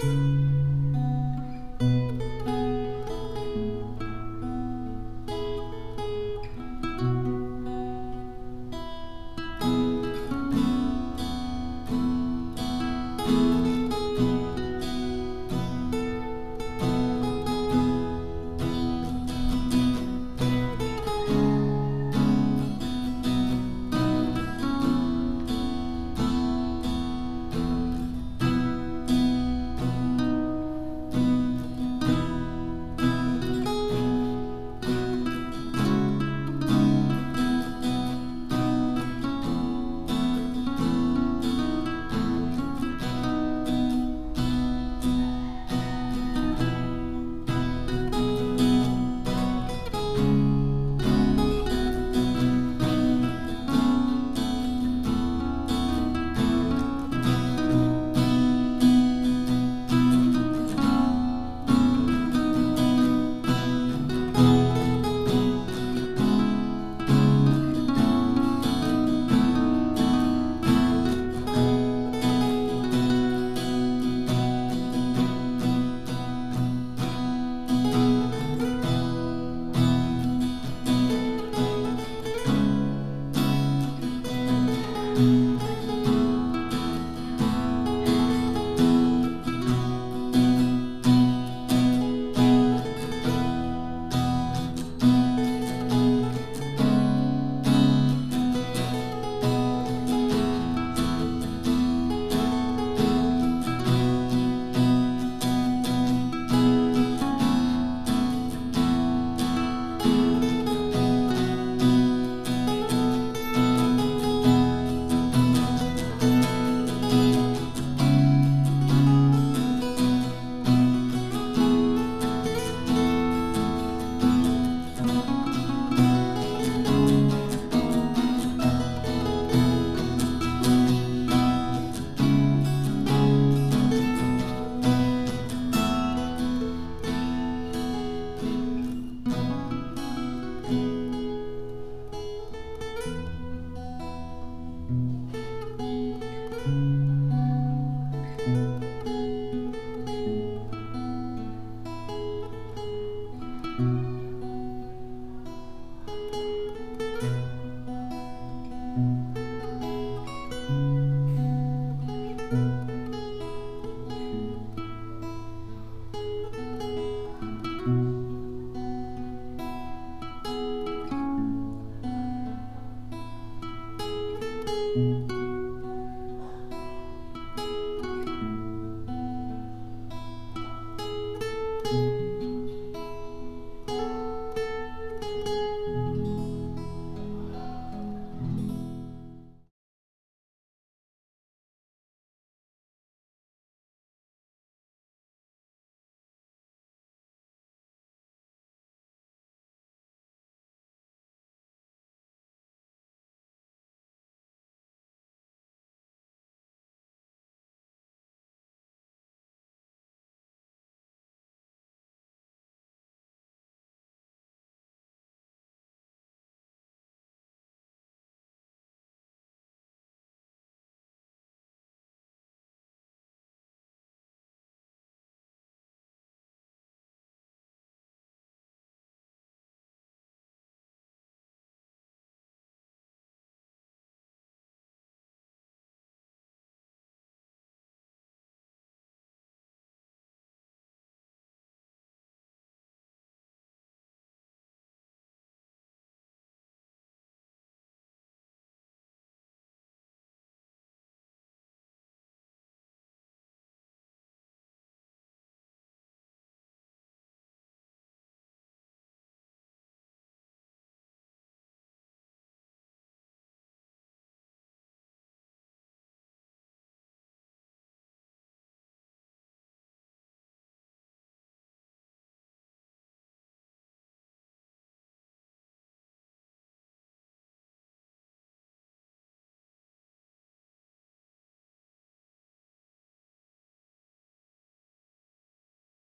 Música